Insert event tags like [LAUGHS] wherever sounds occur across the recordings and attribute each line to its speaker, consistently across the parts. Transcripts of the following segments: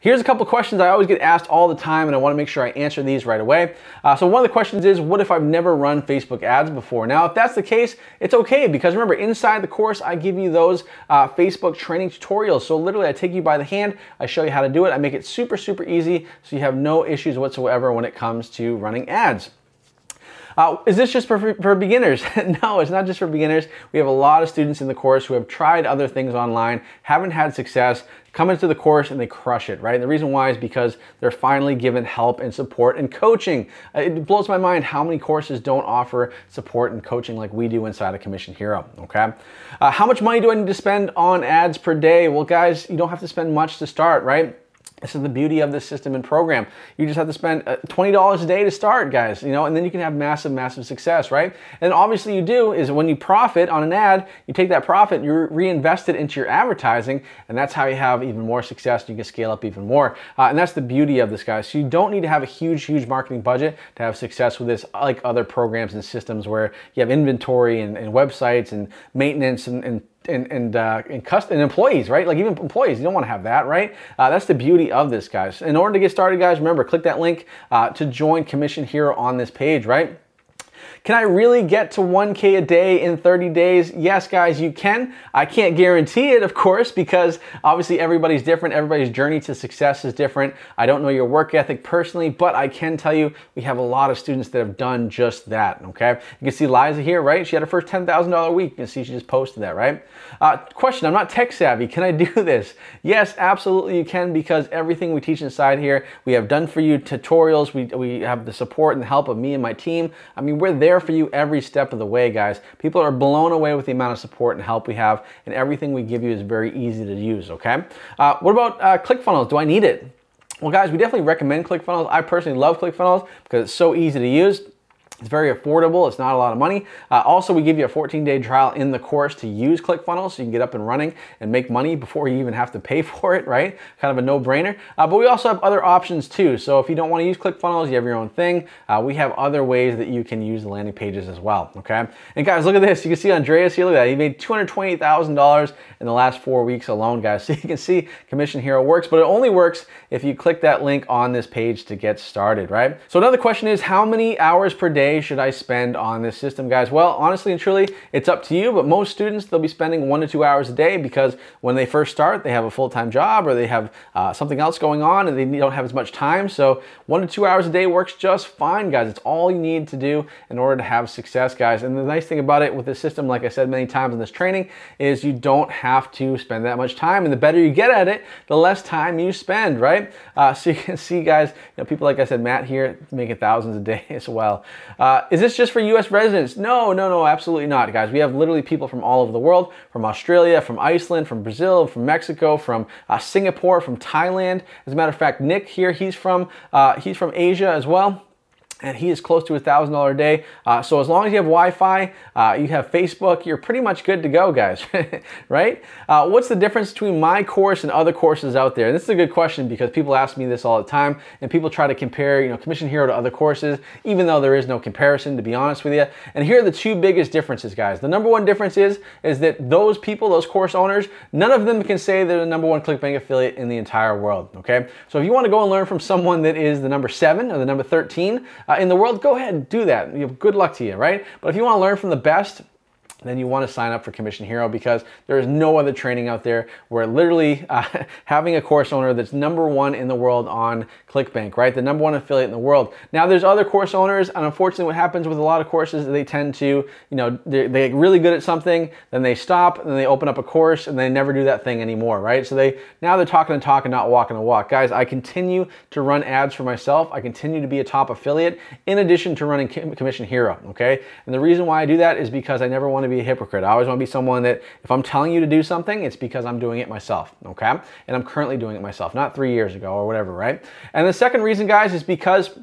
Speaker 1: Here's a couple questions I always get asked all the time and I wanna make sure I answer these right away. Uh, so one of the questions is, what if I've never run Facebook ads before? Now, if that's the case, it's okay because remember, inside the course, I give you those uh, Facebook training tutorials. So literally I take you by the hand, I show you how to do it, I make it super, super easy so you have no issues whatsoever when it comes to running ads. Uh, is this just for, for beginners? [LAUGHS] no, it's not just for beginners. We have a lot of students in the course who have tried other things online, haven't had success, come into the course and they crush it, right? And the reason why is because they're finally given help and support and coaching. Uh, it blows my mind how many courses don't offer support and coaching like we do inside of Commission Hero, okay? Uh, how much money do I need to spend on ads per day? Well, guys, you don't have to spend much to start, right? This is the beauty of this system and program. You just have to spend uh, $20 a day to start, guys, you know, and then you can have massive, massive success, right? And obviously you do is when you profit on an ad, you take that profit, you reinvest it into your advertising, and that's how you have even more success. You can scale up even more. Uh, and that's the beauty of this, guys. So you don't need to have a huge, huge marketing budget to have success with this, like other programs and systems where you have inventory and, and websites and maintenance and, and and and uh, and, cust- and employees, right? Like even employees, you don't want to have that, right? Uh, that's the beauty of this, guys. In order to get started, guys, remember click that link uh, to join Commission Hero on this page, right? Can I really get to 1K a day in 30 days? Yes, guys, you can. I can't guarantee it, of course, because obviously everybody's different. Everybody's journey to success is different. I don't know your work ethic personally, but I can tell you we have a lot of students that have done just that, okay? You can see Liza here, right? She had her first $10,000 week. You can see she just posted that, right? Uh, question, I'm not tech savvy. Can I [LAUGHS] do this? Yes, absolutely you can because everything we teach inside here, we have done for you tutorials. We, we have the support and the help of me and my team. I mean, we're there there for you every step of the way, guys. People are blown away with the amount of support and help we have, and everything we give you is very easy to use, okay? Uh, what about uh, ClickFunnels? Do I need it? Well, guys, we definitely recommend ClickFunnels. I personally love ClickFunnels because it's so easy to use. It's very affordable. It's not a lot of money. Uh, also, we give you a 14-day trial in the course to use ClickFunnels so you can get up and running and make money before you even have to pay [LAUGHS] for it, right? Kind of a no-brainer. Uh, but we also have other options too. So if you don't want to use ClickFunnels, you have your own thing. Uh, we have other ways that you can use the landing pages as well, okay? And guys, look at this. You can see Andreas here, look at that. He made $228,000 in the last four weeks alone, guys. [LAUGHS] So you can see Commission Hero works, but it only works if you click that link on this page to get started, right? So another question is how many hours per day day should I spend on this system, guys? Well, honestly and truly, it's up to you, but most students, they'll be spending one to two hours a day because when they first start, they have a full-time job or they have uh, something else going on and they don't have as much time. So one to two hours a day works just fine, guys. It's all you need to do in order to have success, guys. And the nice thing about it with this system, like I said many times in this training, is you don't have to spend that much time. And the better you get at it, the less time you spend, right? Uh, [LAUGHS] so you can see, guys, you know, people like I said, Matt here, making thousands a day [LAUGHS] as well. Uh, is this just for US residents? No, no, no, absolutely not, guys. We have literally people from all over the world, from Australia, from Iceland, from Brazil, from Mexico, from uh, Singapore, from Thailand. As a matter of fact, Nick here, he's from, uh, he's from Asia as well and he is close to a thousand dollar a day. Uh, so as long as you have Wi-Fi, uh, you have Facebook, you're pretty much good to go, guys. [LAUGHS] right? Uh, what's the difference between my course and other courses out there? And this is a good question because people ask me this all the time, and people try to compare, you know, Commission Hero to other courses, even though there is no comparison, to be honest with you. And here are the two biggest differences, guys. The number one difference is is that those people, those course owners, none of them can say they're the number one ClickBank affiliate in the entire world. Okay, so if you want to go and learn from someone that is the number seven or the number 13 uh, in the world, go ahead and do that. You good luck to you, right? But if you want to learn from the best, then you want to sign up for Commission Hero because there is no other training out there where literally uh, [LAUGHS] having a course owner that's number one in the world on ClickBank, right? The number one affiliate in the world. Now there's other course owners and unfortunately what happens with a lot of courses, they tend to, you know, they get really good at something, then they stop and then they open up a course and they never do that thing anymore, right? So they, now they're talking and talk and not walking a walk. Guys, I continue to run ads for myself. I continue to be a top affiliate in addition to running Commission Hero, okay? And the reason why I do that is because I never want to be a hypocrite. I always want to be someone that if I'm telling you to do something, it's because I'm doing it myself, okay? And I'm currently doing it myself, not three years ago or whatever, right? And the second reason, guys, is because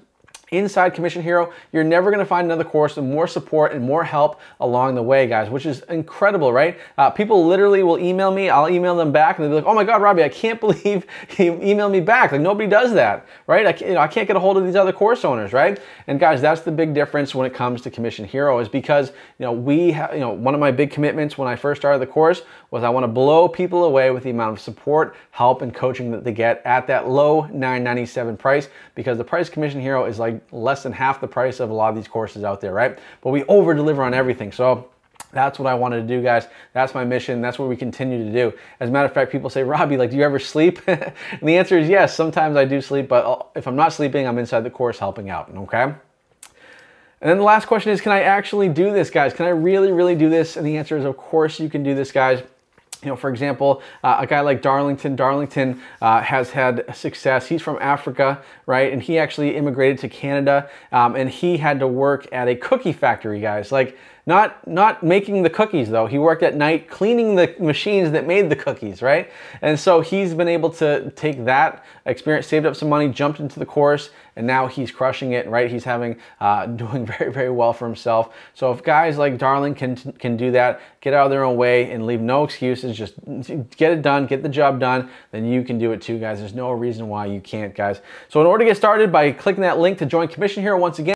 Speaker 1: inside Commission Hero, you're never going to find another course with more support and more help along the way, guys, which is incredible, right? Uh, people literally will email me, I'll email them back, and they'll be like, oh my God, Robby, I can't [LAUGHS] believe you emailed me back. Like, nobody does that, right? I can't, you know, I can't get a hold of these other course owners, right? And guys, that's the big difference when it comes to Commission Hero is because, you know, we have, you know, one of my big commitments when I first started the course was I want to blow people away with the amount of support, help, and coaching that they get at that low 997 price because the price Commission Hero is like less than half the price of a lot of these courses out there, right? But we over deliver on everything. So that's what I wanted to do, guys. That's my mission. That's what we continue to do. As a matter of fact, people say, Robby, like, do you ever sleep? [LAUGHS] and the answer is yes. Sometimes I do sleep, but uh, if I'm not sleeping, I'm inside the course helping out, okay? And then the last question is, can I actually do this, guys? Can I really, really do this? And the answer is, of course you can do this, guys. You know, for example, uh, a guy like Darlington, Darlington uh, has had success. He's from Africa, right? And he actually immigrated to Canada, um, and he had to work at a cookie factory, guys. Like, not, not making the cookies though. He worked at night cleaning the machines that made the cookies, right? And so he's been able to take that experience, saved up some money, jumped into the course, and now he's crushing it, right? He's having, uh, [LAUGHS] doing very, very well for himself. So if guys like Darling can, can do that, get out of their own way and leave no excuses, just get it done, get the job done, then you can do it too, guys. There's no reason why you can't, guys. So in order to get started by clicking that link to join Commission Hero once again,